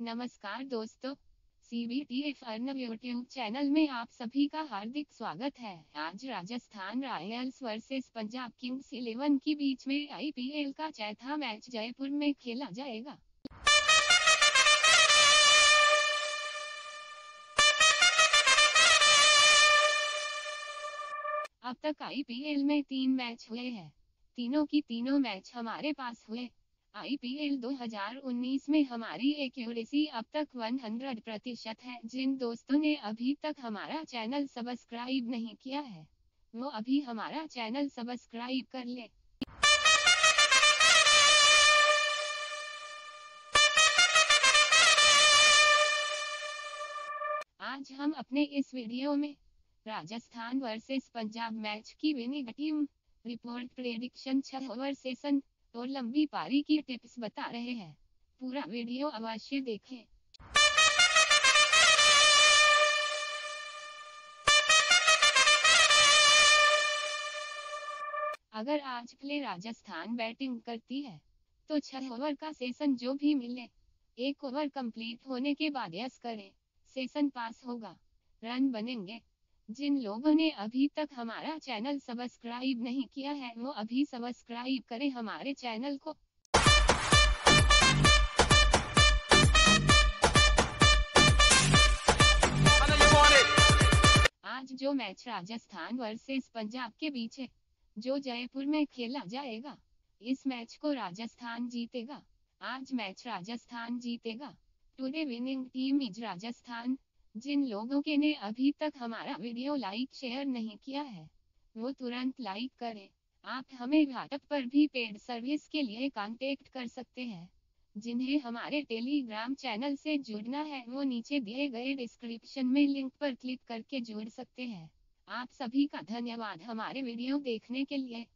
नमस्कार दोस्तों सीबीटीएफ Arnab YouTube channel में आप सभी का हार्दिक स्वागत है। आज Rajasthan Royals versus Punjab Kings eleven के बीच में आईपीएल का चौथा मैच जयपुर में खेला जाएगा। अब तक आईपीएल में तीन मैच हुए हैं। तीनों की तीनों मैच हमारे पास हुए। आईपीएल 2019 में हमारी एक्यूरेसी अब तक 100 प्रतिशत है। जिन दोस्तों ने अभी तक हमारा चैनल सब्सक्राइब नहीं किया है, वो अभी हमारा चैनल सब्सक्राइब कर ले। आज हम अपने इस वीडियो में राजस्थान वर्सेस पंजाब मैच की विनिंग टीम, रिपोर्ट प्रेडिक्शन छह ओवर सेशन और लंबी पारी की टिप्स बता रहे हैं। पूरा वीडियो अवश्य देखें। अगर आज के लिए राजस्थान बैटिंग करती है तो छह ओवर का सेशन जो भी मिले, एक ओवर कंप्लीट होने के बाद यस करें। सेशन पास होगा। रन बनेंगे। जिन लोगों ने अभी तक हमारा चैनल सब्सक्राइब नहीं किया है, वो अभी सब्सक्राइब करें हमारे चैनल को। आज जो मैच राजस्थान वर्सेस पंजाब के बीच है, जो जयपुर में खेला जाएगा, इस मैच को राजस्थान जीतेगा। आज मैच राजस्थान जीतेगा। Today winning team is Rajasthan जिन लोगों के ने अभी तक हमारा वीडियो लाइक, शेयर नहीं किया है, वो तुरंत लाइक करें। आप हमें व्हाट्सएप पर भी पेड सर्विस के लिए कांटेक्ट कर सकते हैं। जिन्हें हमारे टेलीग्राम चैनल से जुड़ना है, वो नीचे दिए गए डिस्क्रिप्शन में लिंक पर क्लिक करके जुड़ सकते हैं। आप सभी का धन्यवाद हमारे वीडियो देखने के लिए।